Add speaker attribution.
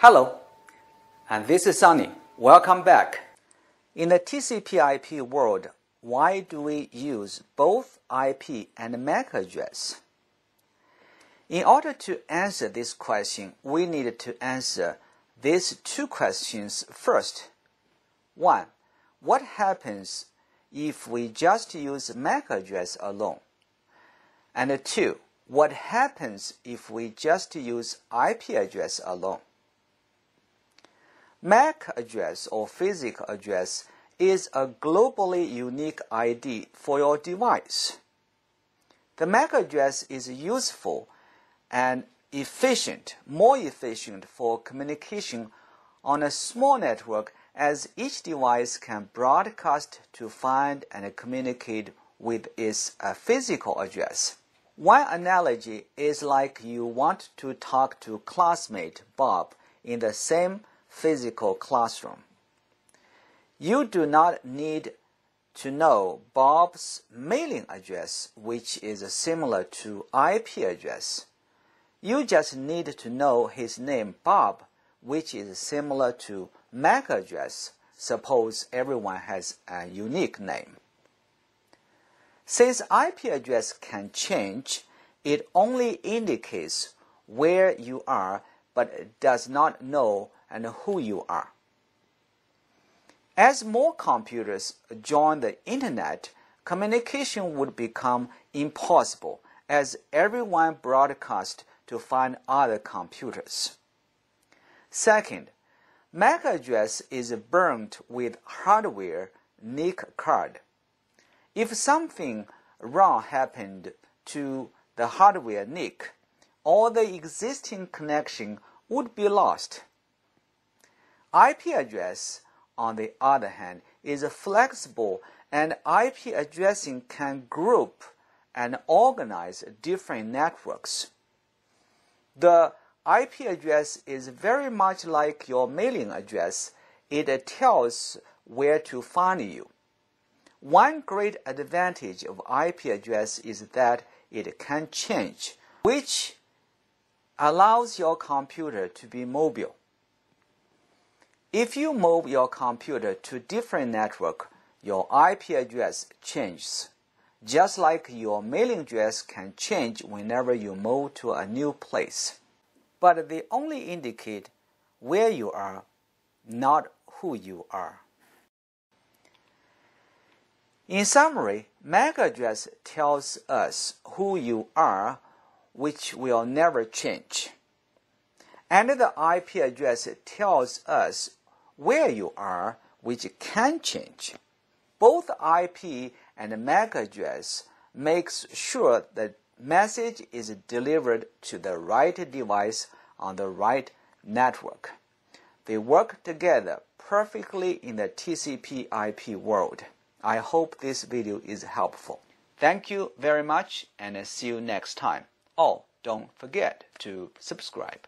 Speaker 1: Hello, and this is Sunny. Welcome back. In the TCP/IP world, why do we use both IP and MAC address? In order to answer this question, we need to answer these two questions first. One, what happens if we just use MAC address alone? And two, what happens if we just use IP address alone? MAC address or physical address is a globally unique ID for your device. The MAC address is useful and efficient, more efficient for communication on a small network as each device can broadcast to find and communicate with its uh, physical address. One analogy is like you want to talk to classmate Bob in the same physical classroom. You do not need to know Bob's mailing address, which is similar to IP address. You just need to know his name Bob, which is similar to MAC address. Suppose everyone has a unique name. Since IP address can change, it only indicates where you are but does not know and who you are. As more computers join the internet, communication would become impossible as everyone broadcasts to find other computers. Second, MAC address is burnt with hardware NIC card. If something wrong happened to the hardware NIC, all the existing connection would be lost. IP address on the other hand, is flexible and IP addressing can group and organize different networks. The IP address is very much like your mailing address. It tells where to find you. One great advantage of IP address is that it can change, which allows your computer to be mobile. If you move your computer to different network, your IP address changes. Just like your mailing address can change whenever you move to a new place. But they only indicate where you are, not who you are. In summary, MAC address tells us who you are, which will never change. And the IP address tells us where you are, which can change. Both IP and MAC address makes sure the message is delivered to the right device on the right network. They work together perfectly in the TCP IP world. I hope this video is helpful. Thank you very much and see you next time. Oh, don't forget to subscribe.